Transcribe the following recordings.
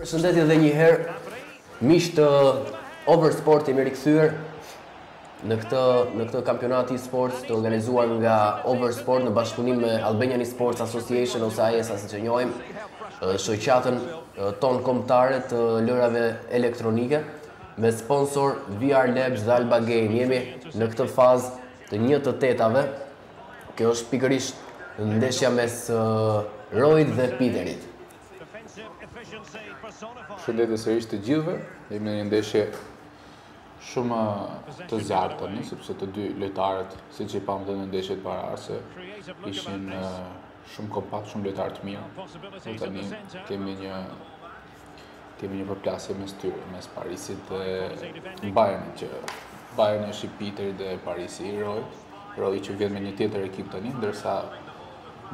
Përshëndetje dhe një herë miq të Over Sport mirë se u rikthyet në këtë në këtë kampionat e-sports të organizuar nga Over Sport në bashkëpunim me Albanian Esports Association ose AESA siç e njohim, shoqatën tonë kombëtare të lojërave elektronike. Me sponsor VR Labs dhe Alba Game jemi në këtë fazë të një të tetave. Kjo është pikërisht ndeshja mes Roit dhe Peterit. Shëndetje sërish të gjithëve. Jemi në një ndeshje shumë të zjarrtë tani, sepse të dy lojtarët, siç i pamë në ndeshjet e para ishin shumë kompakt, shumë lojtarë të mirë. Tani kemi një Kemi një përplasje mes tyre, mes Parisit dhe Bayernit që Bayerni është i Peterit dhe Parisi i Roit. Roi që vjen me një tjetër ekip tani, ndërsa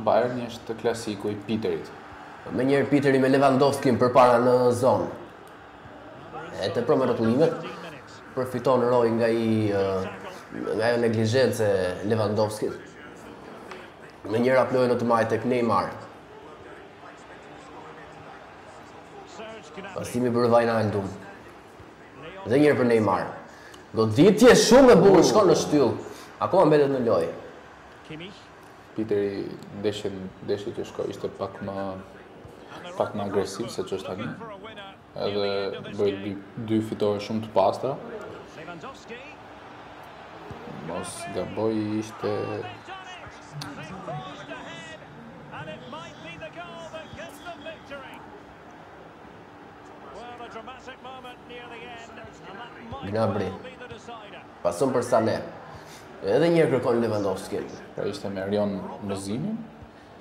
Bayern është klasiku i Peterit. Menjëherë Peteri me Lewandowskin përpara në zonë. E tepron me rrotullimet, përfiton Roi nga i nga kjo neglizhencë e Lewandowskit. Menjëherë hap lojën në të majtë tek Neymar. Pasimi për Wijnaldum. Edhe njëherë për Neymar. Goditje shumë e bukur oh. shkon në shtyllë. Akoma mbetet në lojë. Peteri ndeshje ndeshje që shkoi ishte pak më pak më agresiv se ç'është tani. edhe bëri dy, dy fitore shumë të pastra. Mos gaboj ishte Gnabry. Pason për Sané. Edhe njëherë kërkon Lewandowskin. Pra ishte me Rion Nezimin.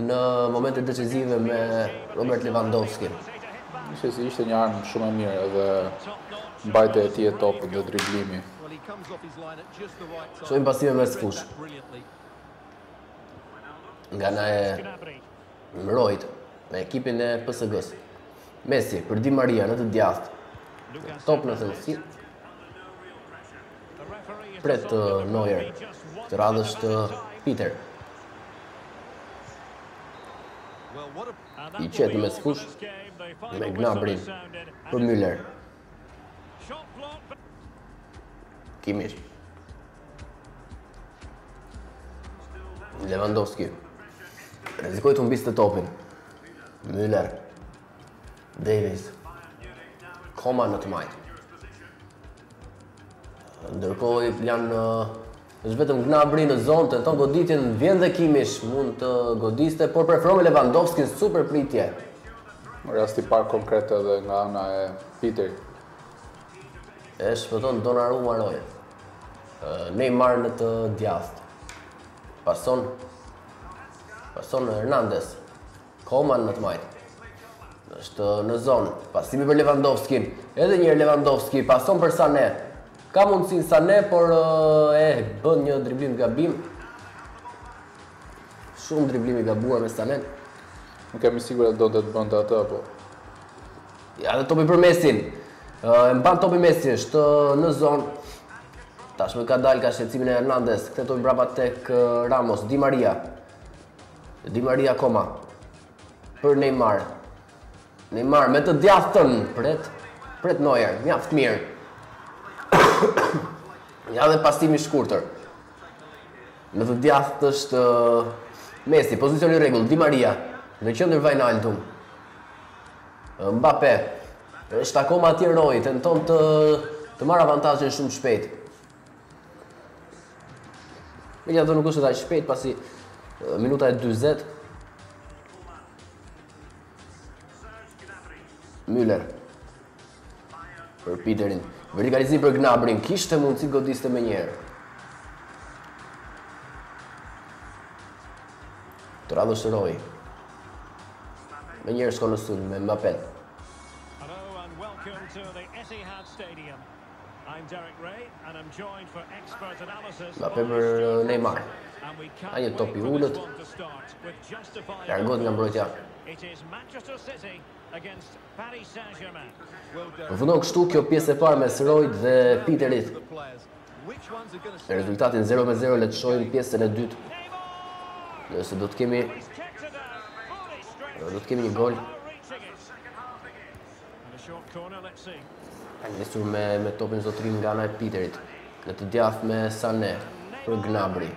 në momentet decizive me Robert Lewandowskin. Ishte si ishte një armë shumë e mirë edhe mbajtja e tij e topit dhe driblimi. Shohim pasime në mesfushë. Nga ana e Roit me ekipin e PSG-së. Messi, për Di Maria në të djathtë. Top në thellësi. Pret Neuer. Këtë radhë është Peter. I qetë në mesfushë me Gnabrin për Müller. Kimmich. Lewandowski. Rrezikoi të humbiste topin. Müller. Davis. Koman në të majtë. Ndërkohë është vetëm Gnabry në zonë, tenton goditjen, vjen dhe Kimmich, mund të godiste, por preferon me Lewandowski super pritje. Rasti i parë konkret edhe nga ana e Piterit. E shpëton Donnarumma Roi. Neymar në të djathtë. Pason Pason Hernandez. Koman në të majtë. Është në zonë. Pasimi për Lewandowski. Edhe njëherë Lewandowski pason për Sané. Ka mundësin Sané, por e bën një driblim gabim. Shumë driblim i gabuar me Sané. Nuk jam i sigurt se donte ta bënte atë, apo... Ja dhe topi për Messin. E mban topin Messi, është në zonë. Tashmë ka dalë ka shqetësimin e Hernandez. Kthen topin brapa tek Ramos, Di Maria. Di Maria akoma për Neymar. Neymar me të djathtën pret, pret Neuer, mjaft mirë. ja dhe pasimi i shkurtër. Në të djathtë është uh, Messi, pozicion i rregullt, Di Maria në qendër Wijnaldum. Uh, Mbappe është akoma atje Roi, tenton të të marrë avantazhin shumë shpejt. Megjithatë nuk është aq shpejt, pasi minuta e 20. Müller. Për Piterin. Vertikalizim për Gnabrin. Kishte mundësi godiste menjëherë. E radhës Roi. Menjëherë shkon në sulm, me Mbappé. Mbappe për uh, Neymar. Ka një top i ulët. Largohet nga mbrojtja. Përfundon kështu kjo pjesë e parë mes Roit dhe Piterit. Në rezultatin 0 me 0 le të shohim pjesën e dytë. Nëse do të kemi do të kemi një gol. Nisur me, me topin në zotërim nga ana e Piterit. Në të djathtë me Sane për Gnabri.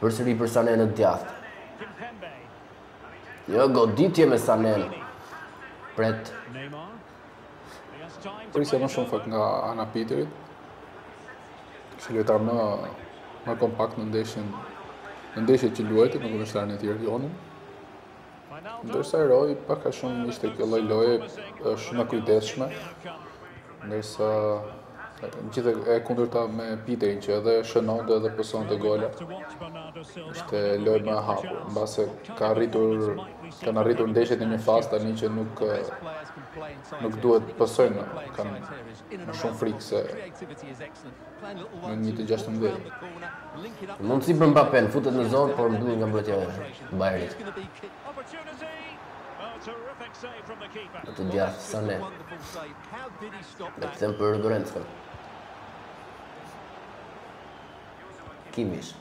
Përsëri për Sane në të djathtë. Një goditje me Sane. Pret. Prisja më shumë në fakt nga ana e Piterit. Ishte lojtar më më kompakt në ndeshjen në ndeshjet që luajti me kundërshtarin e tij Jonin. Ndërsa Roy pak a shumë kishte kjo lloj loje shumë e kujdesshme. Ndërsa gjithë e kundërta me Peterin që edhe shënonte edhe pësonte gola. Ishte lojë më e hapur, mbase ka arritur kanë arritur ndeshjet në një fazë tani që nuk nuk duhet të pësojnë, kanë më shumë frikë se Në një të gjashtëmbë. Mundësi për Mbappén, futet në zonë, por mbyllet nga mbrojtja e Bayernit. Në të djathtë, Sané. Dhe të them për Goretzkën. Kimmich.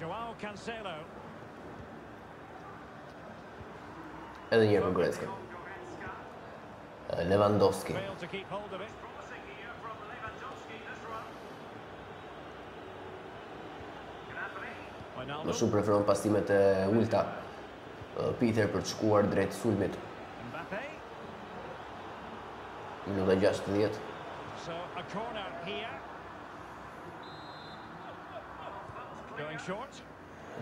Joao Cancelo. Edhe një herë për Goretzkën. Lewandowski. Më shumë preferon pasimet e ulta Peter për të shkuar drejt sulmit. Minuta 60. So a corner here. Going short.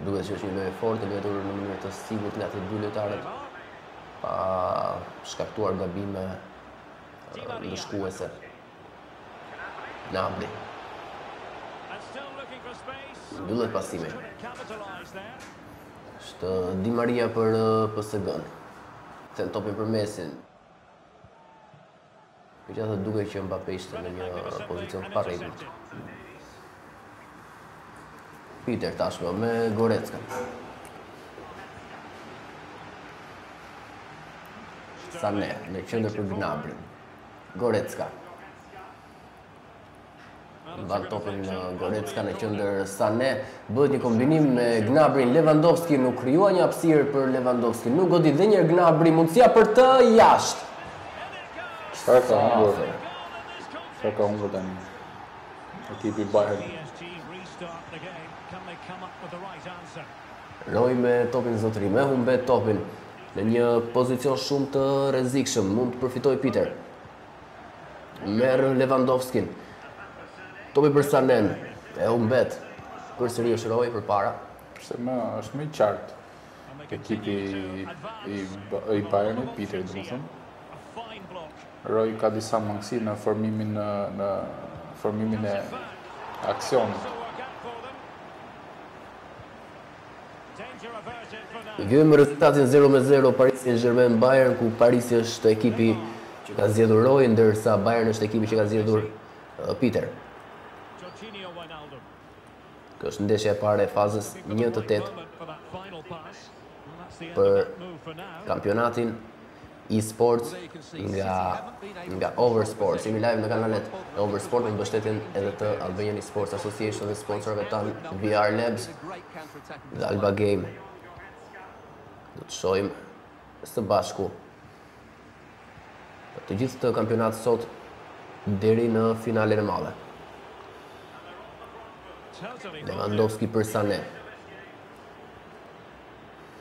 Duket që është një lojë e fortë, e luajtur në mënyrë të sigurt nga të dy lojtarët, pa shkaktuar gabime ndëshkuese. Gnabry. Dullet pasime. Është Di Maria për PSG-në. Te topi për Messin. Megjithatë duket që Mbappe ishte në një pozicion të parregullt. Peter tashmë me Goretzka. Sané në qendër për Gnabrin. Goretzka. Mban topin Goretzka në qendër Sane, bëhet një kombinim me Gnabrin, Lewandowski nuk krijua një hapësirë për Lewandowski, nuk godet, edhe një herë Gnabry, mundësia për të, jashtë. Çfarë ka humbur? Çfarë ka humbur tani ekipi i Bayernit. Roy me topin zotërim, e humbet topin në një pozicion shumë të rrezikshëm, mund të përfitojë Peter. Merr Lewandowski. Topi për Sanen. E humbet. Përsëri është Roy përpara. Për sulm është më i qartë. Ekipi i, i Bayernit, Peter, domethënë. Roy ka disa mangësi në formimin, në, në formimin e aksionit. Vijojmë me rezultatin zero me zero Paris Saint-Germain Bayern ku Parisi është ekipi që ka zgjedhur Roy ndërsa Bayern është ekipi që ka zgjedhur ëh, Peter. Kjo është ndeshja e parë e fazës 1 e 8-ta për kampionatin e-sports nga nga Oversport. Jemi live në kanalet e Oversport me mbështetjen edhe të Albanian Esports Association dhe sponsorëve tanë VR Labs dhe Alba Game. Do të shohim së bashku të gjithë këtë kampionat sot deri në finalen e madhe. Lewandowski për Sané.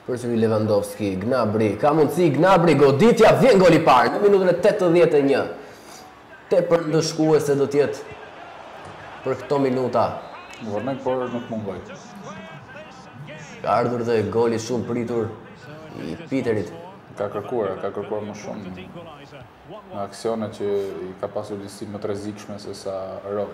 Përsëri Lewandowski, Gnabry, ka mundësi Gnabry, goditja, vjen goli i parë në minutën e 81. Tepër ndëshkuese do të jetë për këto minuta. Vonoi, por nuk mungoi. Ka ardhur dhe goli i shumëpritur i Peterit. Ka kërkuar, ka kërkuar më shumë aksione që i ka pasur disi më të rrezikshme sesa Roy.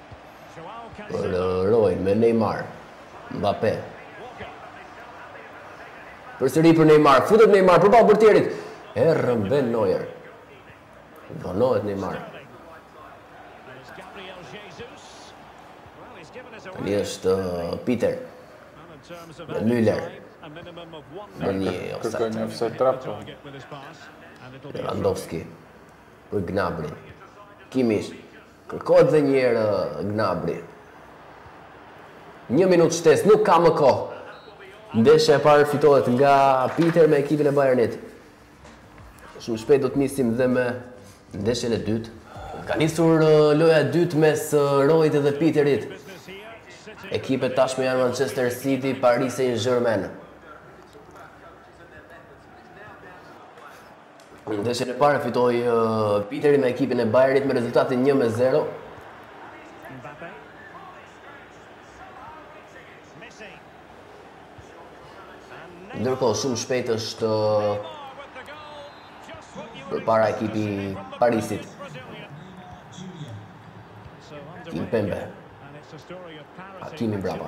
Roy me Neymar. Mbappe. Përsëri për Neymar, futet Neymar përballë portierit. E rrëmben Neuer. Vonohet Neymar. Tani është ëh, Peter. Dhe Müller. Në një offside. Një offside trap. Lewandowski. Për Gnabry. Kimmich. Kërkohet dhe një herë Gnabry. Një minutë shtesë, nuk ka më kohë. Ndeshja e parë fitohet nga Peter me ekipin e Bayernit. Shumë shpejt do të nisim dhe me ndeshjen e dytë. Ka nisur ëh, loja e dytë mes ëh, Royt dhe Peterit. Ekipet tashmë janë Manchester City, Paris Saint-Germain. Ndeshjen e parë e fitoi Peteri me ekipin e Bayernit me rezultatin 1-0. Mbappe. Messi. Ndërkohë shumë shpejt është përpara ekipi i Parisit. Kimpembe. Hakimi prapa.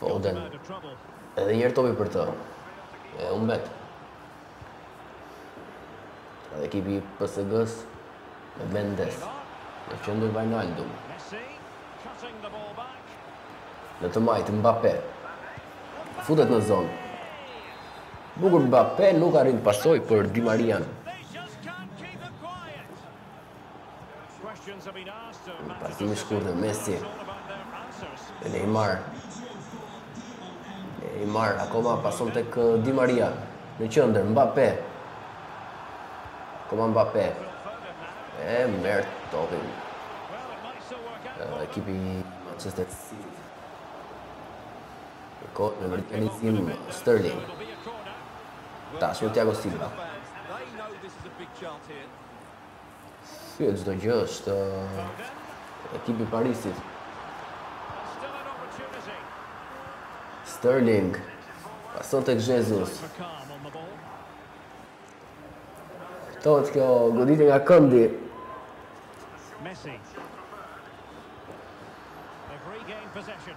Foden. Edhe një herë topi për të. E humbet. Edhe ekipi i PSG-së me Mendes. Në qendër Wijnaldum. Në të majtë Mbappe. Futet në zonë. Bukur Mbappe nuk arrin të pasojë për Di Marian. Në pasim i shkurtër dhe Messi dhe Neymar Neymar akoma pason tek uh, Di Maria në qendër, Mbappe Akoma Mbappe e merr topin uh, ekipi i Manchester City Në kohë në mërë të Sterling Tashmë Thiago Silva Synon çdo gjë është ekipi i Parisit. Sterling. Pason te Jesus. Fitohet kjo goditje nga këndi. Messi. They've regained possession.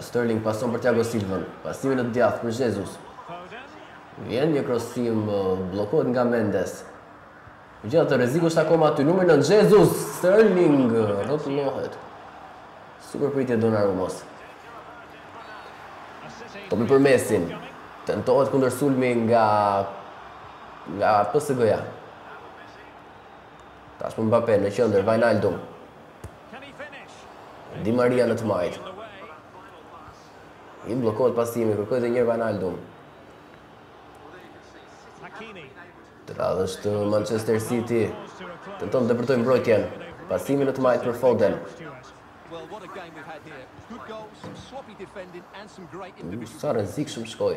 Sterling pason për Thiago Silvën, pasimi në të djathtë për Jesus. Vjen një krosim bllokohet nga Mendes. Megjithatë rreziku është akoma aty numri 9 Jesus Sterling rrotullohet. Super pritje e Donnarummës. Topi për Messin. Tentohet kundërsulmi nga nga PSG-ja. Tashmë Mbappé në qendër Wijnaldum. Di Maria në të majtë. I bllokohet pasimi, kërkoi edhe një herë Wijnaldum. Teksa është Manchester City. Tenton të depërtojë mbrojtjen. Pasimi në të majtë për Foden. Sa rrezikshëm shkoi.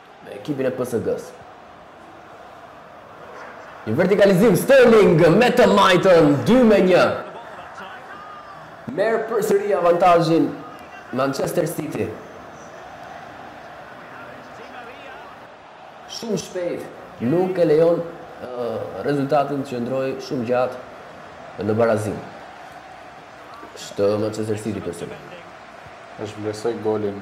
me ekipin e PSG-së. Një vertikalizim Sterling me të majtën 2 me 1. Merr përsëri avantazhin Manchester City. Shumë shpejt nuk e lejon rezultatin të qëndrojë shumë gjatë në barazim. Është Manchester City përsëri. Është vlerësoj golin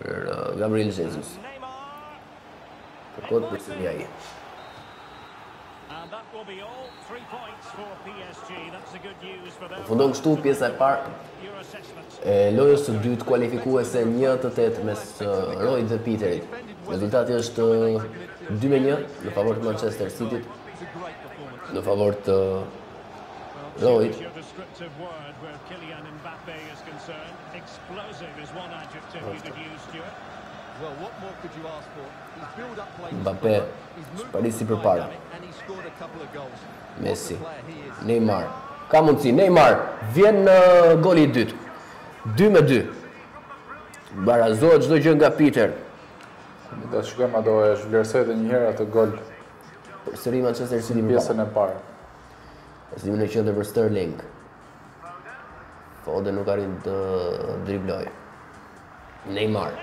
Për uh, Gabriel Jesus. Për kot përsëri ai. Përfundon kështu pjesa e parë e lojës së dytë kualifikuese 1-8 mes uh, Royt dhe Peterit. Rezultati është 2-1 uh, në favor të Manchester Cityt. Në favor të Royt. Mbappe Është Parisi përpara Messi Neymar Ka mundësi Neymar Vjen goli i dytë 2 me 2 Barazohet çdo gjë nga Peter Ne do të shkojmë ta vlerësojmë dhe njëherë atë gol Përsëri Manchester City Në pjesën e parë Pasimi në qendër për Sterling Foden nuk arrin të driblojë. Neymar.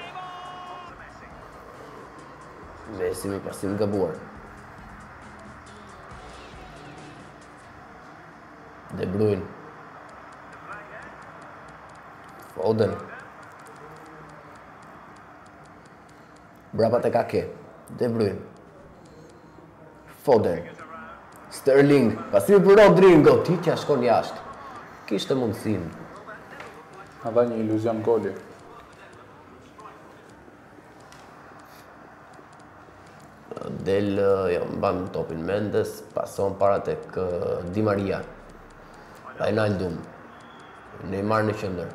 Messi me pasimin gabuar. De Bruyne. Foden. Brapa tek Ake. De Bruyne. Foden. Sterling. Pasimi për Rodrin, goditja shkon jashtë. Kishte mundësinë. Na dha një iluzion goli. Del, jo, mban topin Mendes, pason para tek Di Maria. Wijnaldum. Neymar në qendër.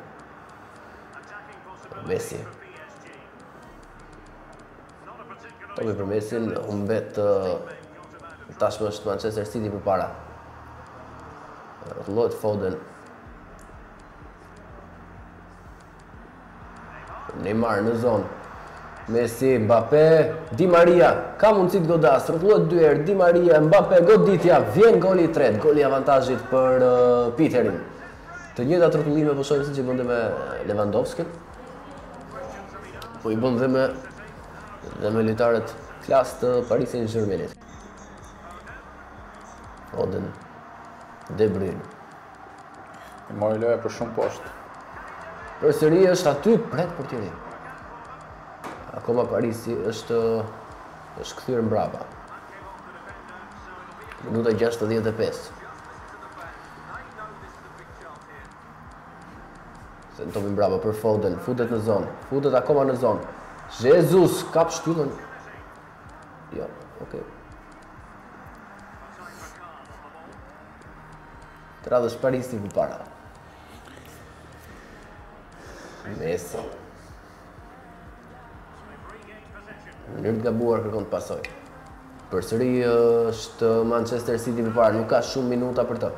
Messi. Topi për Messin, humbet tashmë është Manchester City përpara. Rrotullohet Foden. Neymar në zonë. Messi, Mbappe, Di Maria, ka mundësi të godasë, rrotullohet dy herë, Di Maria, Mbappe, goditja, vjen goli i tretë, goli i avantazhit për uh, Peterin. Të njëjta rrotullime po shohim siç i bënte me Lewandowskin. Po i bën dhe me dhe me lojtarët klas të Paris Saint-Germainit. Foden De Bruyne. I mori loja për shumë poshtë. Përsëri është aty pret për tjetrin. Akoma Parisi është është kthyer mbrapa. Minuta 65. Sërish topi mbrapa për Foden, futet në zonë, futet akoma në zonë. Jezus, kap shtyllën. Jo, okej. Këtë radhë është Parisi përpara. Messi. Mënyrë të gabuar kërkon të pasojë. Përsëri është Manchester City përpara, nuk ka shumë minuta për të.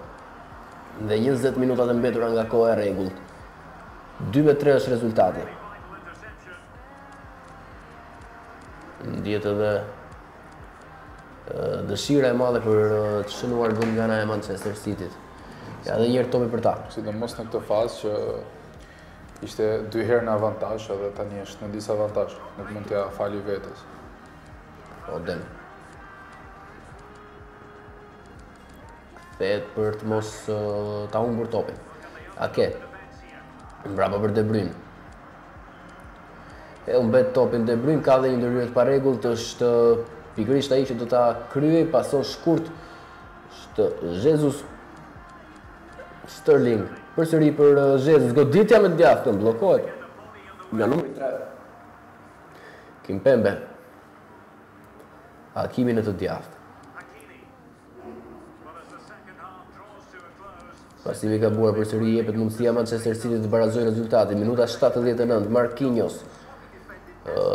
Dhe 20 minutat e mbetura nga koha e rregullt. 2 me 3 është rezultati. Ndihet dhe dëshira e madhe për të shënuar gol nga ana e Manchester City-t. Ja dhe një herë topi për ta. Sidomos në këtë fazë që ishte dy herë në avantazh edhe tani është në disavantazh, nuk mund t'ja fali vetes. Foden. Kthehet për të mos uh, e humbur topin. Ake. Mbrapa për De Bruyne. E humbet topin De Bruyne, ka dhe një ndërhyrje të parregullt, është uh, pikërisht ai që do ta kryejë, pason shkurt. Është Jesus Sterling përsëri për uh, Zhezës, goditja me të djathtën, blokohet nga numri 3. Kimpembe. Hakimi në të djathtë. Pasimi i gabuar përsëri jepet mundësia Manchester City të barazojë rezultatin. Minuta 79, Marquinhos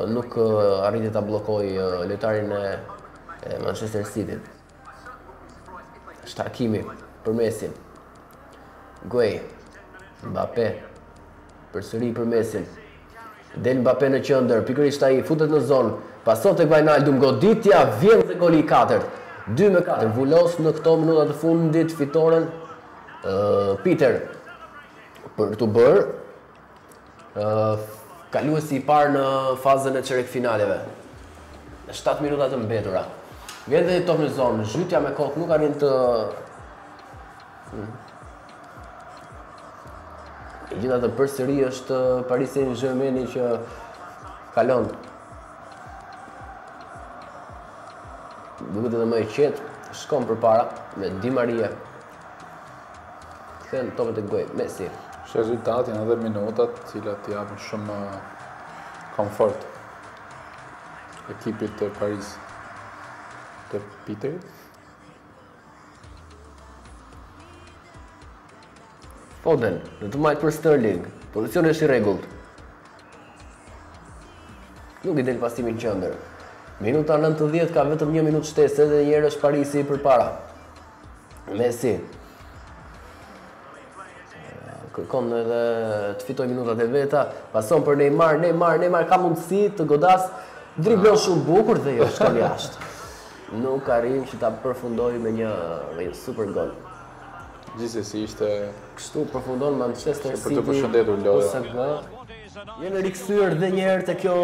nuk arriti ta blokojë lojtarin e Manchester City. është Hakimi për Messin Gueye Mbappe përsëri për Messin del Mbappe në qendër pikërisht ai futet në zonë pason tek Wijnaldum goditja vjen dhe goli i katërt 2 me 4 Vulos në këto minuta të fundit fitoren uh, Peter për t'u bërë Kaluesi i parë në fazën e çerekfinaleve. 7 minuta të mbetura. Vjen dhe top në zonë, zhytja me kokë nuk arrin të Megjithatë përsëri është Paris Saint-Germain që kalon. Duket edhe më e qetë, shkon përpara me Di Maria. Kthen topin te Gueye, Messi. Sheh rezultatin edhe minutat, të cilat i japin shumë komfort ekipit të Paris të Peter. Foden, në të majtë për Sterling, pozicioni është i rregullt. Nuk i del pasimi në qendër. Minuta 90 ka vetëm një minut shtesë dhe njëherë është Parisi përpara. Messi kërkon edhe të fitojë minutat e veta, pason për Neymar, Neymar, Neymar ka mundësi të godasë, driblon shumë bukur dhe jo shkon jashtë. Nuk arrin që ta përfundojë me një, me një super gol. Gjithsesi ishte kështu përfundon Manchester City. Për të përshëndetur Lori. Jemi rikthyer dhe njëherë te kjo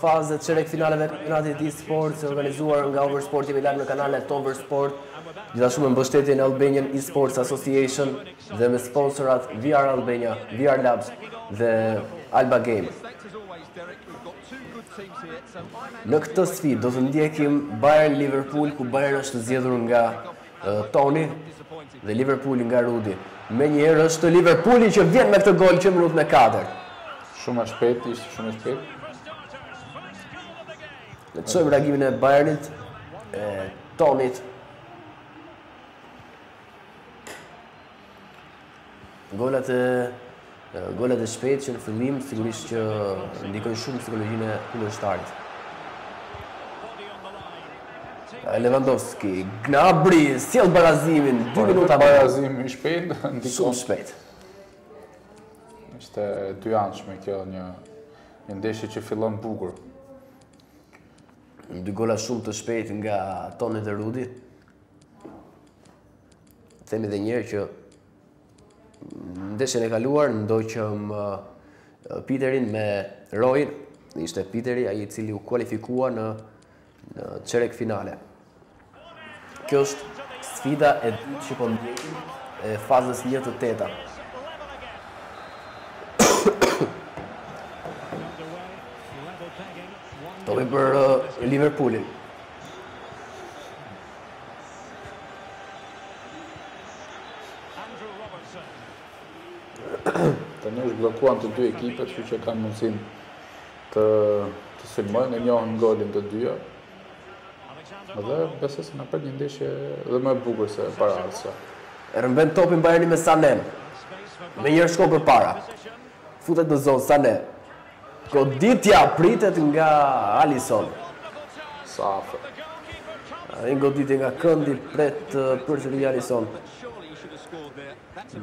fazë e çerekfinaleve të kampionatit të e-sports e organizuar nga Oversport jemi live në kanalet e Oversport gjithashtu me mbështetjen e Albanian e-sports Association dhe me sponsorat VR Albania, VR Labs dhe Alba Game në këtë sfidë do të ndjekim Bayern Liverpool ku Bayern është zjedhur nga Toni dhe Liverpooli nga Rudi. Menjëherë është Liverpooli që vjen me këtë gol që minutën e 4. Shumë e shpejtë, ishte shumë e shpejtë. Le të shohim reagimin e Bayernit e Tonit. Golat e golat e shpejtë që në fillim sigurisht që ndikojnë shumë psikologjinë e kundërshtarit. Lewandowski, Gnabry, sjell barazimin, 2 minuta, barazim i shpejtë, ndikon shumë shpejt. Ishte dyanshme kjo, një një ndeshje që fillon bukur. Dy gola shumë të shpejtë nga Toni dhe Rudi. Themi dhe një herë që ndeshjen e kaluar ndoqëm Piterin me Rojin, ishte Piteri ai i cili u kualifikua në në çerekfinale. Kjo është sfida e dytë që po ndjekim e fazës 1 të teta. Topi për uh, Liverpoolin. Tani u zhbllokuan të dy ekipet, kështu që kanë mundësinë të, të sulmojnë, e njohën golin të dyja. Dhe besoj se na pret një ndeshje dhe më e bukur se paraardhësja. E rrëmben topin Bayerni me Sanen. Menjëherë shkon përpara. Futet në zonë, Sane. Goditja pritet nga Alisson. Sa afër. Një goditje nga këndi pret përsëri Alisson.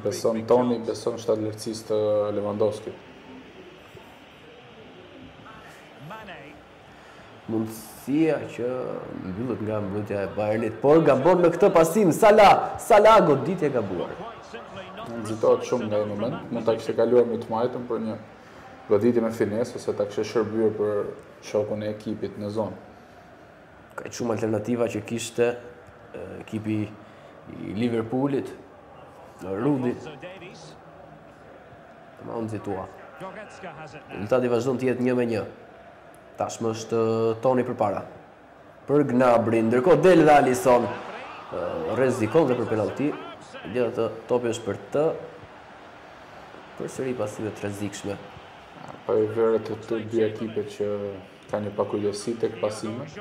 Beson Toni, beson shtatlartësisë të Lewandowski. Mundësia që mbyllet nga mbrojtja e Bayernit, por gabon në këtë pasim Salah, Salah, goditje e gabuar. Nxitohet shumë në atë moment, mund ta kishte kaluar me të majtën për një goditje me finesë ose ta kishte shërbyer për shokun e ekipit në zonë. Kaq shumë alternativa që kishte ekipi i Liverpoolit. Rudi. Të them, u nxitua. Rezultati vazhdon të jetë një me një. Tashmë është Toni përpara. Për Gnabrin, ndërkohë del dhe Alisson rrezikon dhe për penalti. Gjithsesi topi është për të. Përsëri pasime të rrezikshme. Po e vë re te të dy ekipet që ka një pakujdesi tek pasimet,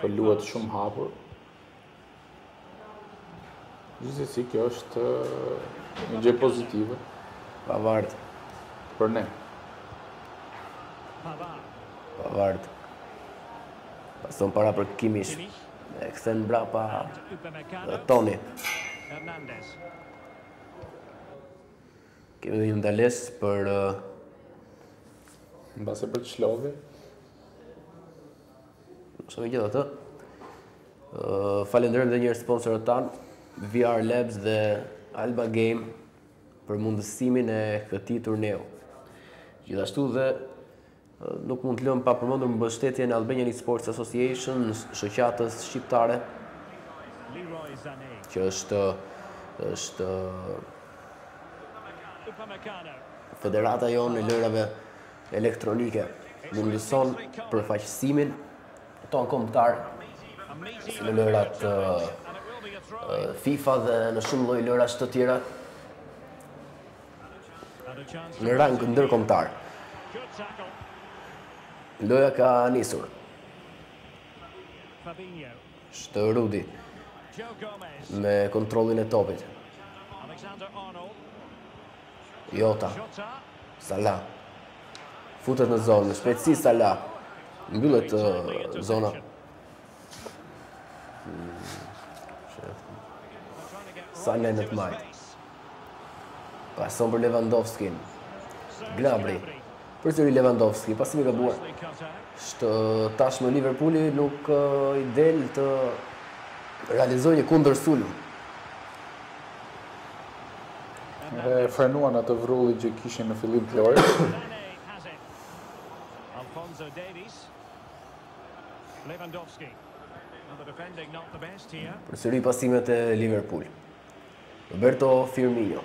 po luhet shumë hapur, Gjithsesi kjo është një gjë pozitive. Pavard. Për ne. Pavard. Pavard. Pason para për Kimish. E kthen mbrapa Toni. Hernandez. Kemi një ndalesë për... Në base për të çlodhur. Sa megjithatë, falënderojmë dhe një herë sponsorët tanë, VR Labs dhe Alba Game për mundësimin e këtij turneu. Gjithashtu dhe nuk mund të lëmë pa përmendur mbështetjen e Albanian Esports Association, shoqatës shqiptare, që është, është federata jonë e lojërave elektronike mundëson përfaqësimin tonë kombëtar në lojërat FIFA dhe në shumë lloj lojërash të tjera në rang ndërkombëtar. Loja ka nisur. Fabinho. Është Rudi. Me kontrollin e topit. Alexander Arnold. Jota. Sala. Futet në zonë, në shpejtësi Sala. Mbyllet uh, zona. Sala në të majtë. Pason për Lewandowski. Gnabri. Përsëri Lewandowski, pasim i gabuar. Është tashmë Liverpooli nuk uh, i del të realizojë një kundërsulm. E frenuan atë vrullin që kishin në fillim të lojës. Alfonso Davies. Lewandowski. Përsëri pasime te Liverpool. Roberto Firmino.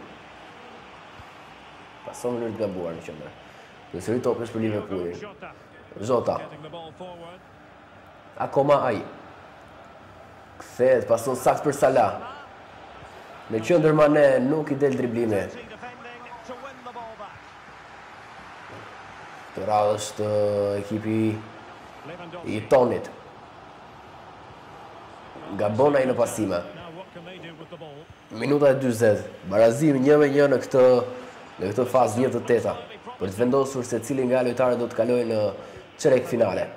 Pason në mënyrë të gabuar në qendër. Përsëri topi është për Liverpoolin. Jota. Akoma ai. Kthehet pason saktë për Salah. Në qendër Mane nuk i del driblimi. Tani radhë është uh, ekipi i Tonit. Gabon ai në pasime. Minuta e 20, barazim një me një në këtë, në këtë fazë një të teta. Për të vendosur se cili nga lojtarët do të kalojnë në Çerekfinale.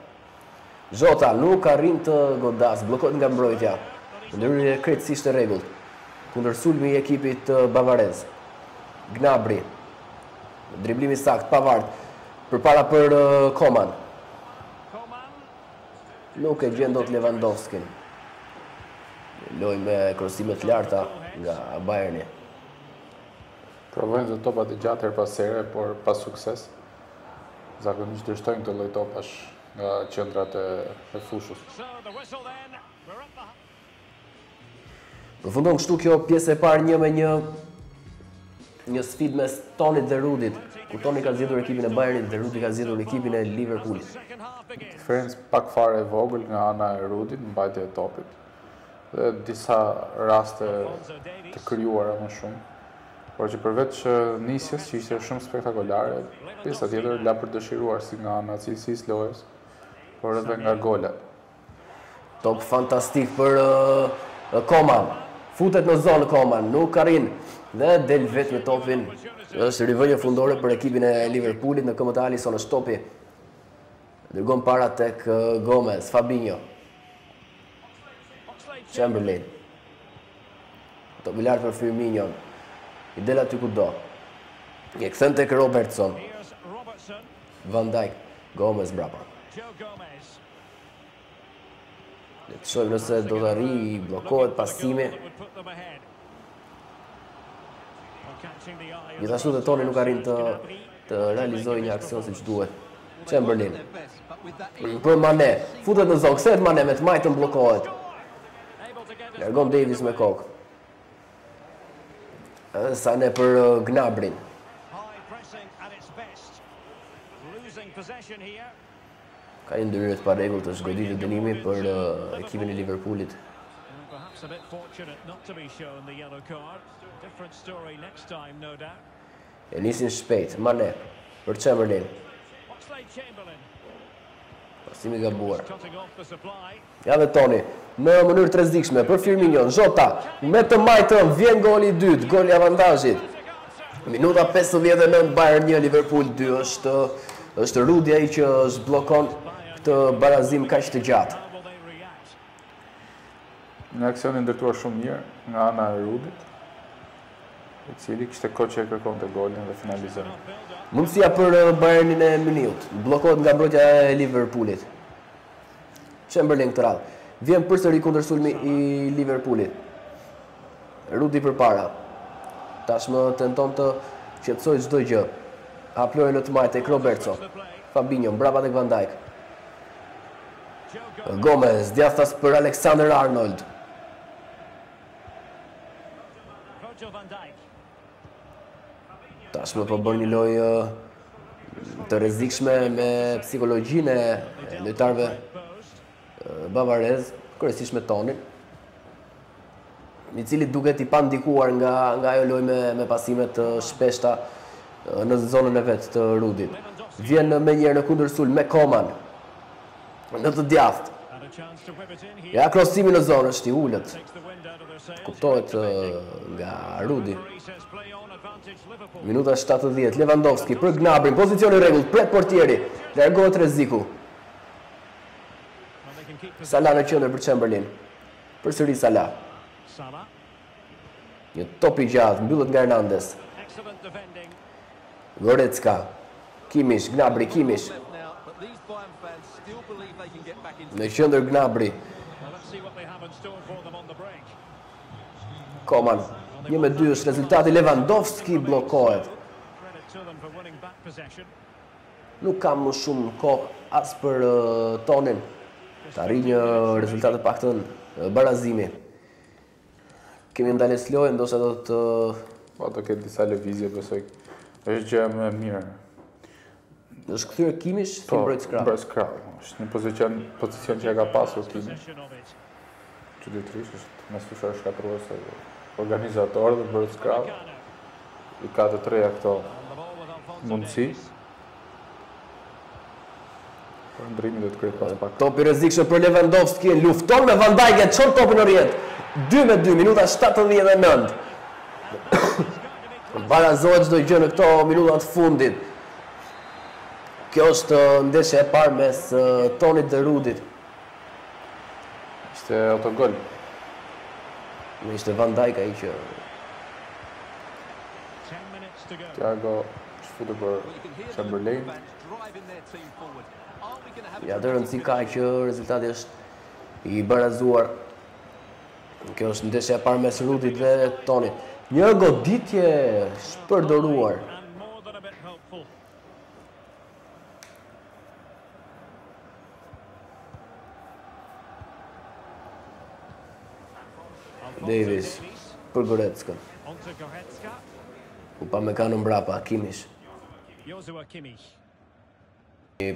Jota nuk arrin të godasë, bllokohet nga mbrojtja. Ndërhyrje krejtësisht e rregullt. Kundërsulmi i ekipit bavarez. Gnabry. Driblim i saktë Pavard përpara për Koman. Nuk e gjen dot Lewandowskin. Lojë me krosime të larta nga Bayerni. Provojnë dhe topat e gjatë herë pas here, por pa sukses. Zakonisht dështojnë këto lloj topash nga qendrat e, e fushës. Përfundon kështu kjo pjesë e parë një me një një sfidë mes Tonit dhe Rudit, ku Toni ka zgjedhur ekipin e Bayernit dhe Rudi ka zgjedhur ekipin e Liverpoolit. Diferencë fare fare e vogël nga ana e Rudit në mbajtje e topit. dhe disa raste të krijuara më shumë, por që përveç nisjes që ishte shumë spektakolare, pjesa tjetër la për dëshiruar si nga ana e cilësisë së lojës, por edhe nga golat. Top fantastik për Koman. Futet në zonë Koman, nuk arrin dhe del vetë me topin. Është rivënie fundore për ekipin e Liverpoolit në këmbët e Alisson është topi. Dërgon para tek Gomez, Fabinho. Chamberlain. Topi lart për Firminon. I del aty ku do. E kthen tek Robertson. Van Dijk, Gomez brapa. Do ta shohim nëse do t'arrijë, bllokohet pasimi. Gjithashtu dhe Toni nuk arrin të të realizojë një aksion siç duhet. Chamberlain. Për Mane, futet në zonë, kthehet Mane me të majtën bllokohet. Largon Davies me kokë. Sane për uh, Gnabrin. Losing possession here. Ka një ndërhyrje të parregullt, është goditje dënimi për ekipin e Liverpoolit. Perhaps a bit fortunate not to be shown the yellow card. Different story next time, no doubt. E nisin shpejt, Mane, për Chamberlain. Pasim i gabuar. Ja dhe Toni, në mënyrë të rrezikshme për Firminon, Jota me të majtën vjen goli i dytë, goli i avantazhit. Minuta 59 Bayern 1 Liverpool 2 është është Rudi ai që zhbllokon këtë barazim kaq të gjatë. Një aksion i ndërtuar shumë mirë nga ana e Rudit, i cili kishte kohë që e kërkonte golin dhe finalizoi. Mundësia për Bayernin e Mynihut bllokohet nga mbrojtja e Liverpoolit. Chamberlain këtë radhë. Vjen përsëri kundër sulmi i Liverpoolit. Rudi përpara. Tashmë tenton të qetësojë çdo gjë. Hap lojën në të majtë tek Roberto. Fabinho mbrapa tek Van Dijk. Gomez, djathtas për Alexander Arnold. Virgil van Dijk. Tashmë po bën një lojë të rrezikshme me psikologjinë e lojtarëve bavarezë, kryesisht me Tonin, i cili duket i pandikuar nga nga ajo lojë me me pasime të shpeshta në zonën e vet të Rudit. Vjen menjëherë në kundërsulm me Koman. Në të djathtë. Ja krosimi në zonë është i ulët. Kuptohet nga Rudi. Minuta 70, Lewandowski për Gnabrin, pozicion i rregullt, pret portieri, largohet rreziku. Salah në qendër për Chamberlain. Përsëri Salah. Një top i gjatë, mbyllet nga Hernandez. Goretzka. Kimish, Gnabri, Kimish. Në qëndër Gnabri. Koman. Një me dy është rezultati Lewandowski bllokohet. Nuk ka më shumë kohë as për uh, Tonin të arrijë një rezultat të paktën uh, barazimi. Kemi ndalesë loje, ndoshta do të po të ketë disa lëvizje, besoj. Është gjë më e mirë. Është kthyer Kimish si po, mbrojtës krah. Mbrojtës krah. Është një pozicion, pozicion që e ka pasur Kimish. Dhe Kimish, është mesfushor shkatërrues e organizator dhe mbrojtës krah. I ka të tria këto mundësi. Ndërrimi do të kryhet pas pak. Top i rrezikshëm për Lewandowski, lufton me Van Dijk e çon topin në rrjetë. 2 me 2 minuta 79. Barazohet çdo gjë në këto minuta të fundit. Kjo është ndeshja e parë mes Tonit dhe Rudit. Ishte autogol. Po ishte Van Dijk ai që Thiago Është futur për Chamberlain. Ja të rëndësi ka që rezultati është i barazuar. Kjo është ndeshja e parë mes Rudit dhe Tonit. Një goditje e shpërdoruar. Davis për Goretzka. Upamecano mbrapa, Kimish. Joshua Kimish.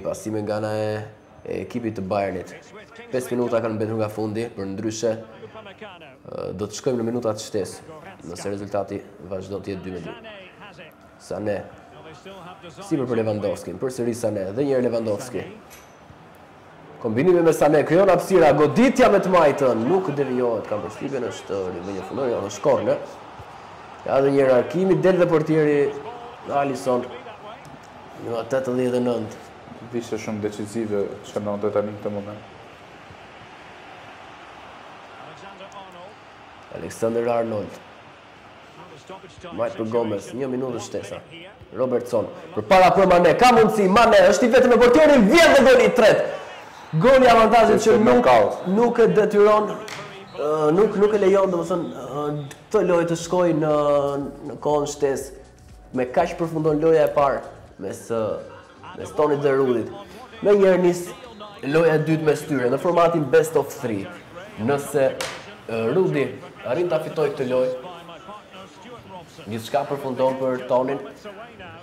Pasime nga ana e ekipit të Bayernit. 5 minuta kanë mbetur nga fundi, përndryshe do të shkojmë në minutat shtesë, nëse rezultati vazhdon të jetë 2 me 2. Sane. Sipër për Lewandowski, përsëri Sane, dhe njëherë Lewandowski. Kombinimi me Sane krijon hapësira, goditja me të majtën, nuk devijohet, kam përshtypjen është rivënie fundore, jo, është korne. Ja dhe njëherë harkimi, del dhe portieri Alisson. Minuta 89. Vishë shumë decizive që në dhe tani këtë moment. Alexander Arnold. Majtas për Gomez, një minutë shtesë. Robertson, përpara për Mane, ka mundësi, Mane, është i vetëm me portierin, vjen dhe goli i tretë. Goli i avantazhit që nuk, nuk e detyron, nuk, nuk e lejon, domethënë, këtë lojë të shkojë në, në kohën shtesë, me kaq përfundon loja e parë, mes Mes Tonit dhe Rudit. Menjëherë nis loja e dytë mes tyre në formatin best of 3. Nëse Rudi arrin ta fitojë këtë lojë, gjithçka përfundon për Tonin,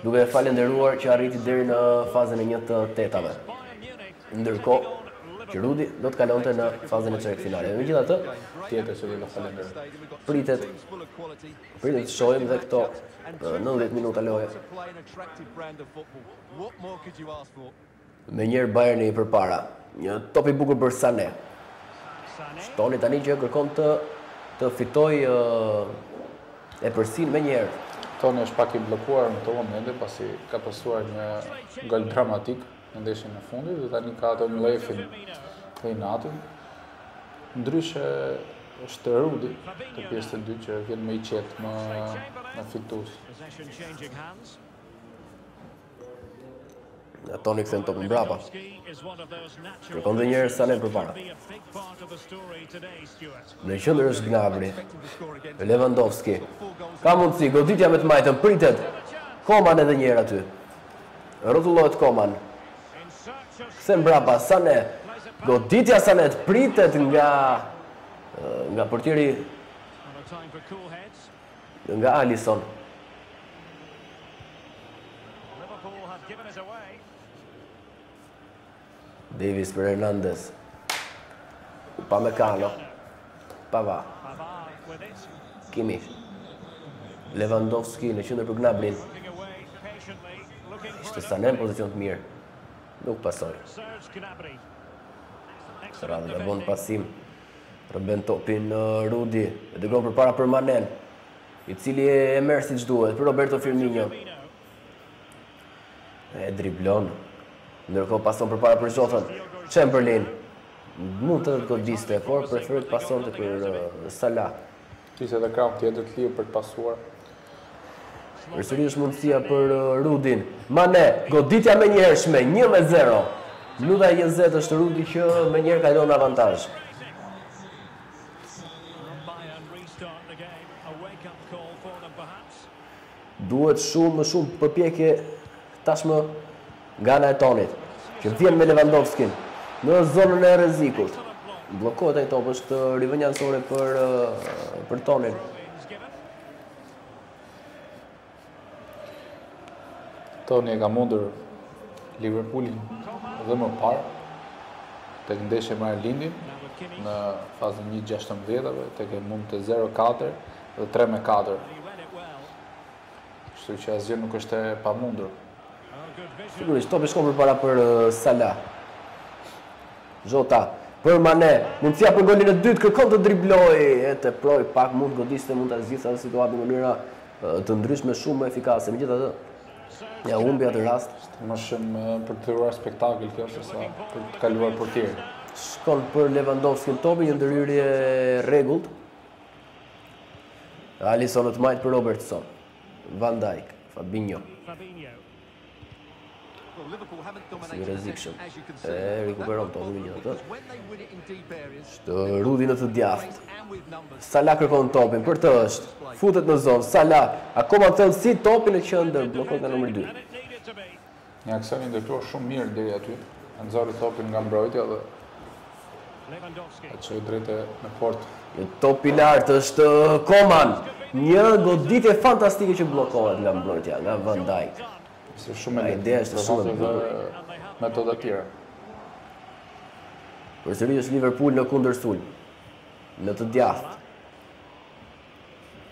duke e falënderuar që arriti deri në fazën e një të tetave. Ndërkohë, që Rudi do të kalonte në fazën e çerekfinales. Megjithatë, tjetër që do të falënderoj. Pritet Pritet të shohim dhe këto 90 minuta loje. Menjëherë Bayerni përpara. Një top i bukur për Sané. Toni tani që kërkon të të fitojë epërsinë menjëherë. Toni është pak i bllokuar në këto momente pasi ka pësuar një gol dramatik. në ndeshjen e fundit dhe tani ka atë mllefin, atë inatin. Ndryshe është Rudi të pjesë të dy që vjen më i qetë më fitues. Toni kthen topin mbrapa. Kërkon dhe njëherë Sane përpara. Në qendër është Gnabri. Lewandowski. Ka mundësi, goditja me të majtën, pritet. Koman edhe njëherë aty. Rrotullohet Koman. Kthen mbrapa Sane. Goditja Sane pritet nga nga portieri nga Alisson. Davies për Hernandez. Upamecano. Pavard. Kimmich. Lewandowski në qendër për Gnabryn. Ishte Sane në pozicion të mirë. Nuk pasoi. Së rrallë dhe vonë pasim. Rrëmben topin në Rudi. E dërgon përpara për Manen. I cili e merr siç duhet. Për Roberto Firmino. E driblon. Ndërkohë pason përpara për Jotën. Chamberlain mund të godiste, por preferoi të pasonte për uh, Salah. Kishte edhe krahun tjetër të lirë për të pasuar. Përsëri është mundësia për uh, Rudin. Mane, goditja e menjëhershme, 1 me 0. Minuta 20 është Rudi që menjëherë kalon në avantazh. Duhet shumë më shumë përpjekje tashmë nga ana e Tonit, që vjen me Lewandowskin në zonën e rrezikut. Bllokohet ai top, është rivënie anësore për për Tonin. Toni e ka mundur Rudin dhe më parë tek ndeshej me Rudin në fazën e 1/16-ave, tek e mundte 0-4 dhe 3 me 4. Kështu që asgjë nuk është e pamundur. Sigurisht, topi shkon përpara për uh, Salah. Jota për Mane, mundësia për golin e dytë, kërkon të driblojë, e teproi pak, mund të godiste, mund ta zgjidhte atë situatë në mënyra uh, të ndryshme shumë më efikase. Megjithatë, ja, humbi atë rast. Më shumë uh, për të dhuruar spektakël kjo se sa për të kaluar portierin. Shkon për Lewandowskin topi, një ndërhyrje e rregullt. Alisson në të majtë për Robertson. Van Dijk, Fabinho. Pasim i rrezikshëm. E rikuperon Toni atë. Është Rudi në të djathtë. Salah kërkon topin, për të është. Futet në zonë, Salah. Akoma tenton, topin në qendër, bllokohet nga numër 2. Një aksion i ndërtuar shumë mirë deri aty. Nxori topin nga mbrojtja dhe e çoi drejt në portë. Një top i lartë është uh, Koman. Një goditje fantastike që bllokohet nga mbrojtja, nga Van Dijk. Është shumë e lehtë. Ideja është shumë e bukur. Metoda të tjera. Përsëri është Liverpool në kundërsulm. Në të djathtë.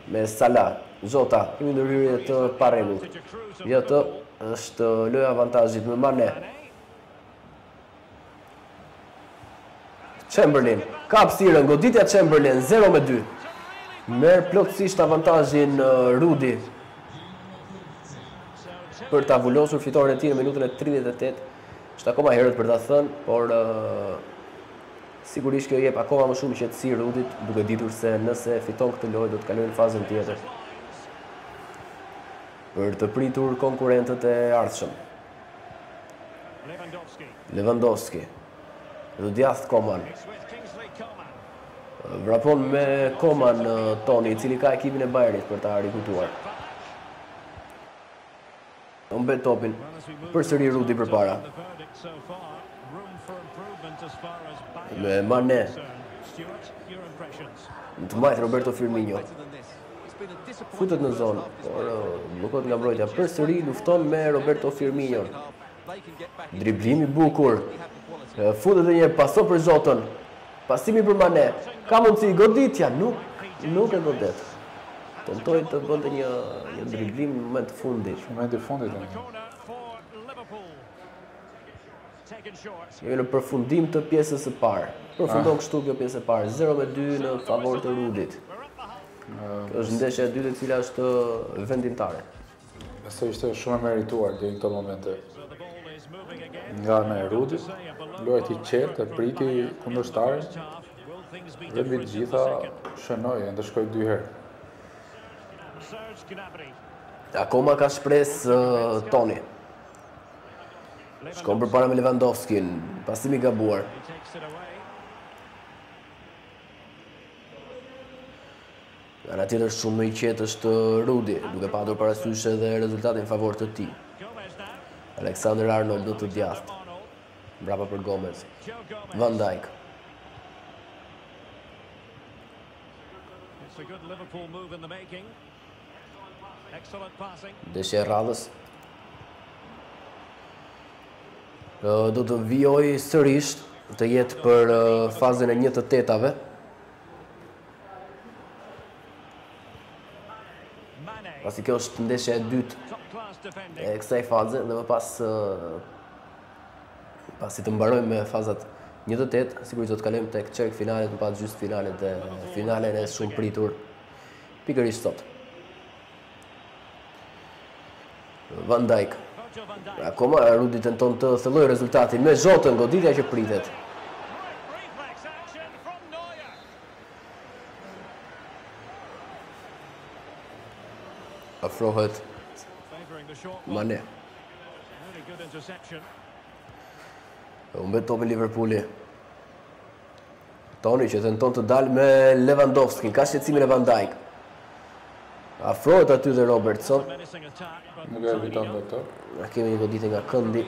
Me Salah, Zhota, një ndërhyrje të parregullt. Do të lëshojë lojën e avantazhit me Mane. Chamberlain, ka hapësirën, goditja Chamberlain, 0 me 2. Merr plotësisht avantazhin uh, Rudi për ta vulosur fitoren e tij në minutën e 38. Është akoma herët për ta thënë, por uh, Sigurisht kjo jep akoma më shumë qetësi Rudit, duke ditur se nëse fiton këtë lojë do të kalojë në fazën tjetër për të pritur konkurrentët e ardhshëm. Lewandowski. Në të djathtë Koman. Vrapon me Koman Toni, i cili ka ekipin e Bayernit për ta rikujtuar. Humbet topin. Përsëri Rudi përpara. Me Mane. Në të majtë Roberto Firmino. Futet në zonë, por bllokohet uh, nga mbrojtja. Përsëri lufton me Roberto Firmino. Driblim i bukur. Uh, futet edhe një pasim për Zhotën. Pasimi për Mane. Ka mundësi goditja, nuk nuk e godit. Tentoi të bënte një një driblim në momentin e fundit. Në momentin e fundit. Jemi në përfundim të pjesës së parë. Përfundon ah. kështu kjo pjesë e parë, 0 me 2 në favor të Rudit. Kjo është ndeshja e dytë e cila është vendimtare. Se ishte shumë e merituar deri në këto momente nga ana e Rudit, luajti i qetë, priti kundërshtarin dhe mbi të gjitha shënoi e ndëshkoi dy herë. Akoma ka shpresë uh, Toni. Shkon përpara me Lewandowskin, pasim i gabuar. Nga ana tjetër shumë më i qetë është Rudi, duke patur parasysh edhe rezultatin në favor të tij. Alexander Arnold në të djathtë. Mbrapa për Gomez. Van Dijk. It's a good Liverpool move in the making. Excellent passing. Ndeshja e radhës. Do të vijojë sërish të jetë për fazën e një të tetëtave. Pasi kjo është ndeshja e dytë e kësaj faze dhe më pas pasi të mbarojmë me fazat 1/8, sigurisht do të kalojmë tek çerekfinalet, më pas gjysmëfinalet dhe finalen e shumëpritur pikërisht sot. Van Dijk. Akoma Rudi tenton të thellojë rezultatin me Zhotën, goditja që pritet. Afrohet Mane E humbet topin Liverpooli Toni që tenton të dalë me Lewandowski ka shqetësimin e Van Dijk Afrohet aty dhe Robertson. Nuk e eviton dot. Kemi një goditje nga këndi.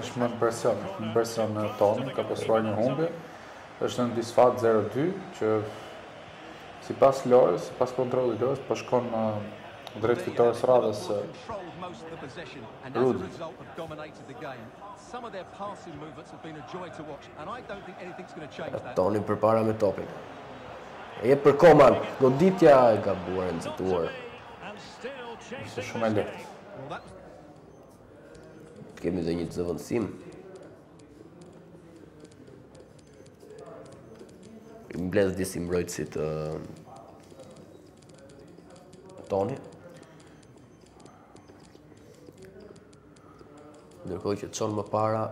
është më në presion, është në presion Toni, ka pësuar një humbje. është në disfatë 0-2, që sipas lojës, sipas kontrollit të lojës, po shkon drejt fitores së radhës Rudi. Toni përpara me topin. E jep për Coman, goditja e gabuar e nxituar. Ishte shumë e lehtë. Kemi dhe një zëvendësim. Mbledhë disi mbrojtësit të... Toni. Ndërkohë që çon përpara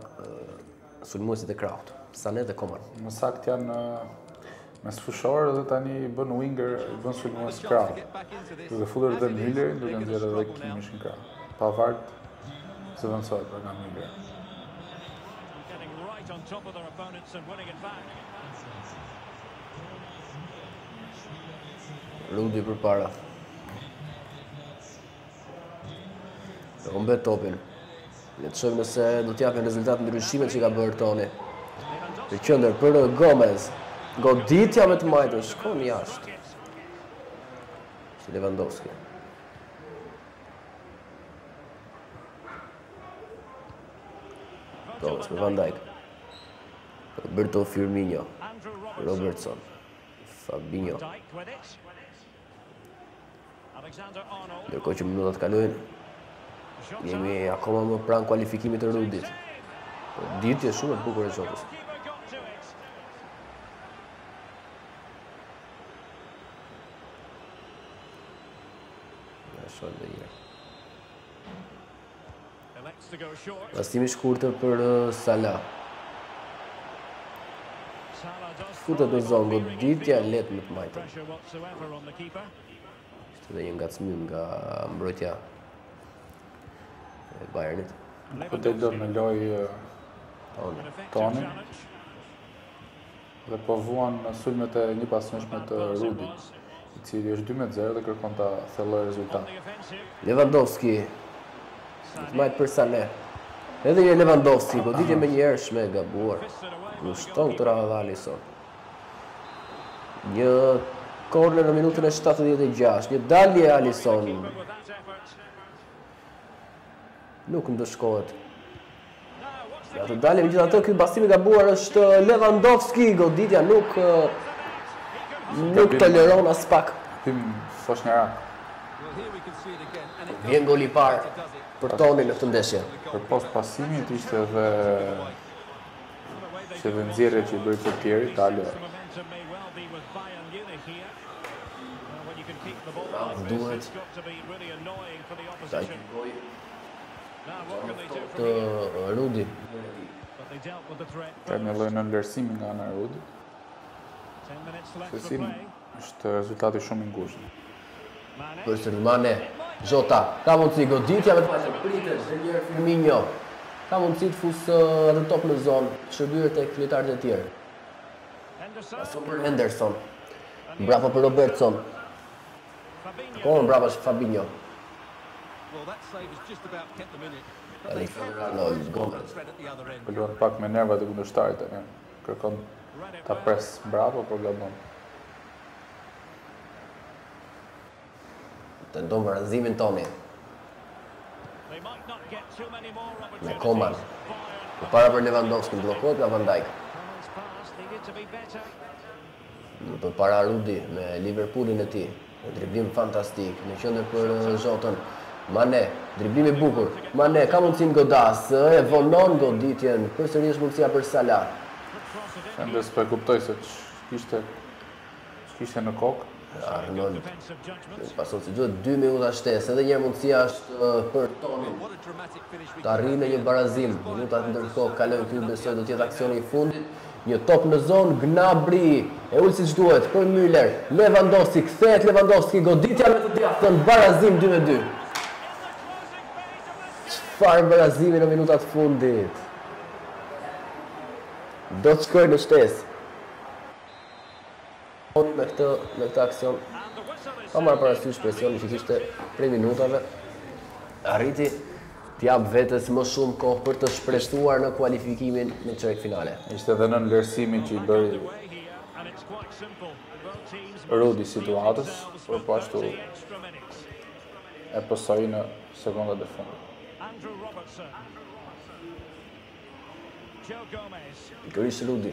sulmuesit e krahut, Sané dhe Coman. Më saktë janë mesfushorë dhe tani i bën winger, i bën sulmues krahut. Duke futur edhe Müllerin, duke nxjerrë edhe Kimishin krahut. Pavard zëvendësohet nga Müller. Right on top of their opponents and winning it back. Rudi përpara. E humbet topin. Le të shohim nëse do të japin rezultat ndryshimet që ka bërë Toni. Në qendër për Gomez. Goditja me të majtën shkon jashtë. Si Lewandowski. Gomez për Van Dijk. Roberto Firmino. Robertson. Fabinho. Ndërkohë që minutat kalojnë, jemi akoma më pranë kualifikimit të Rudit. Goditje shumë e bukur e Jotës. Shojmë dhe jire. Pasim i shkurtër për uh, Salah. Futet në zonë, goditja e lehtë me të majtën. Kishte dhe një ngacmim nga mbrojtja e Bayernit. Futet në lojë uh, Toni. dhe po vuan në sulmet e njëpasnjëshme të Rudit, i cili është 2-0 dhe kërkon ta thellojë rezultat. Lewandowski, të majtë për Sane, edhe një Lewandowski, goditje menjëhershme e gabuar, nuk toleron këtë radhë Alisson. Një korner në minutën e 76-të, një dalje Alisson, Nuk ndëshkohet. Ajo dalje megjithatë, ky pasim i gabuar është Lewandowski, goditja nuk nuk toleron as pak. Tim fosh një rakë. Vjen goli i parë për Toni në këtë ndeshje. Përpos pasimit ishte dhe Edhe nxjerrja që i bëri portieri, ta lë. Bravo duhet. Ta i kërkoj. Të Rudi. Ka një lloj nënvlerësimi nga ana e Rudit. Se si Është rezultati shumë i ngushtë. Virgil Mane, Jota, ka mundësi goditja më pas pritet dhe një Firmino. Ka mundësi të fusë uh, atë top në zonë, shërbyer te lojtarët e tjerë. Pason për Henderson. Prapa për Robertson. Akoma prapa është Fabinho. Alexander Arnold, Gomez. Po luan pak me nervat e kundështarit, e Kërkon ta presë prapa por gabon. Tenton barazimin Toni. Me Koman. Përpara për Lewandowski, bllokohet nga Van Dijk. Përpara Rudi me Liverpoolin e tij. Një driblim fantastik, në qendër për Zhotën. Mane, driblim i bukur. Mane, ka mundësinë të godasë, e vonon goditjen, përsëri është mundësia për Salah. Shëndes, s'po e kuptoj se ç'kishte, ç'kishte në kokë. Arnold, pason siç duhet 2 minuta shtesë, edhe një herë mundësia është uh, për Tonin. Të arrijë një barazim, minutat ndërkohë kalojnë, ky, besoj do të jetë aksioni i fundit. Një top në zonë, Gnabry e ul siç duhet për Müller, Lewandowski, kthehet Lewandowski, goditja me të djathtën, barazim dy me dy. Çfarë barazimi në minutat e fundit. Do të shkojë në shtesë. Por me këtë, me këtë aksion, pa marrë parasysh presionin që ishte prej minutave, arriti t'i japë vetes më shumë kohë për të shpresuar në kualifikimin në çerekfinale. Ishte edhe nënvlerësimi që i bëri Rudi situatës, por po ashtu e pësoi në sekondat e fundit. Pikërisht Rudi.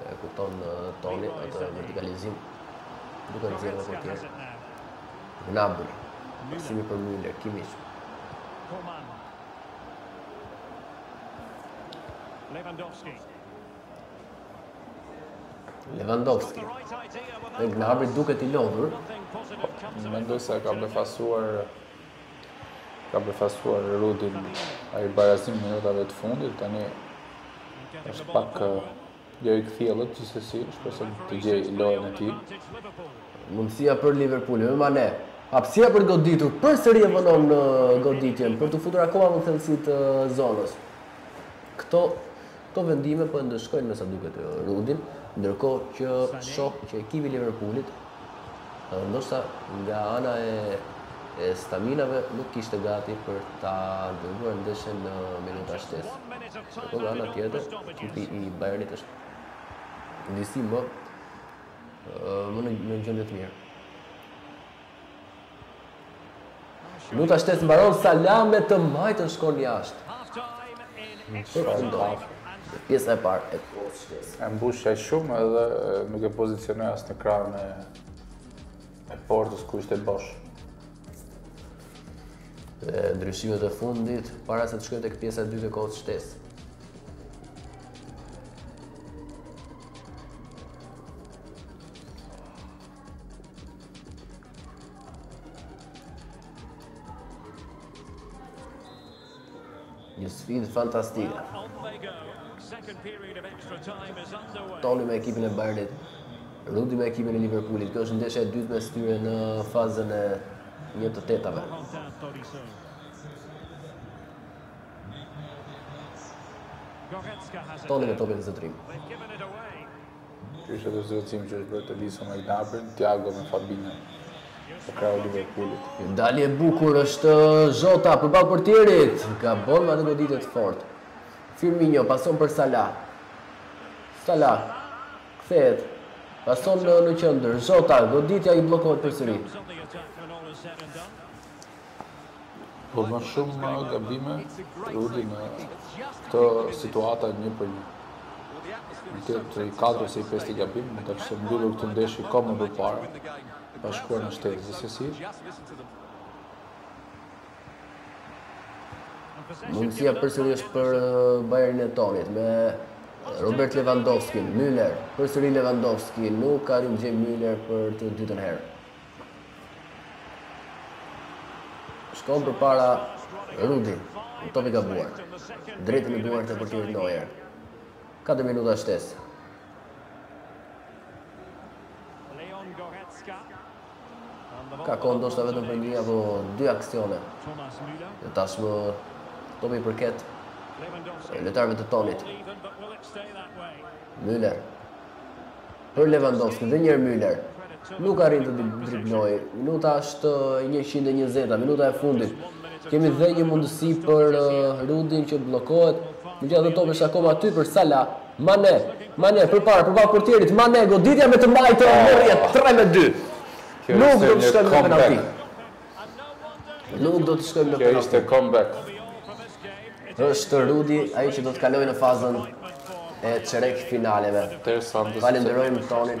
E kupton Toni atë vertikalizim duke nxjerrë në pozicion. Gnabri, pasimi për Müller, Kimmich. Koman. Lewandowski. Lewandowski. Dhe Gnabri duke t'i lodhur. Mendoj se ka befasuar Ka befasuar Rudin ai barazim minutave të fundit, tani është pak jo i kthjellët, gjithsesi, shpresoj të gjejë lojën e tij. Mundësia për Liverpoolin me Mane. Hapësira për të goditur, përsëri e vonon goditjen për t'u futur akoma më në thellësi të zonës. Këto Këto vendime po e ndëshkojnë me sa duket Rudin, ndërkohë që shoh që ekipi i Liverpoolit ndoshta nga ana e e staminave nuk ishte gati për ta dërguar ndeshjen në minuta shtesë. Por nga ana tjetër, ekipi i Bayernit është disi më më në, në gjendje të mirë. Minuta shtesë mbaron Salah me të majtën shkon jashtë. Pjesa e parë e kohës. E mbushi ai shumë edhe nuk e pozicionoi as në krahun e, e portës ku ishte bosh. Dhe ndryshimet e fundit, para se të shkojmë tek pjesa e dytë e kohës shtesë. Një sfidë fantastike. Toni me ekipin e Bayernit. Rudi me ekipin e Liverpoolit. Kjo është ndeshja e dytë mes tyre në fazën e një të tetëve. Toni me topin në zotërim. Ky është edhe zëvendësim që është bërë Tolisso me Gnabrin, Tiago me Fabinho. Në krahun e Liverpoolit. Një dalje e bukur është Zhota përballë portierit. Ka boll me të goditet fort. Firmino pason për Salah. Salah. Kthehet. Pason në në qëndër. Zhota, goditja i bllokohet përsëri. Po bën shumë uh, gabime Rudi në këtë situata një për një. Mund të jetë i katërti ose i pesti gabim, mund ta kishte mbyllur ndeshjen akoma më përpara, pa shkuar në shtesë gjithsesi. Mundësia përsëri është për uh, Bayern e Tonit, me Robert Lewandowski, Müller, përsëri Lewandowski, nuk arrin të gjejë Müller për të dytën herë. Shkon përpara Rudi, topi ka mbaruar, drejt e në duar të portierit Neuer. 4 minuta shtesë. Ka kohë ndoshta vetëm për një apo dy aksione. Dhe tashmë topi përket lojtarëve të Tonit. Müller. për Lewandowski edhe njëherë Müller. Nuk arrin të driblojë. Minuta është 120-a, minuta e fundit. Kemi dhe një mundësi për uh, Rudin që bllokohet. Megjithatë topi është akoma aty për Salah. Mane, Mane, përpara, përpara portierit. Mane, goditja me të majtë, oh. mërje, 3 me 2. Nuk do të shkojmë në penalti. Nuk do të shkojmë në penalti. Kjo ishte comeback. Është Rudi ai që do të kalojë në fazën e çerekfinaleve. Falënderojmë Tonin.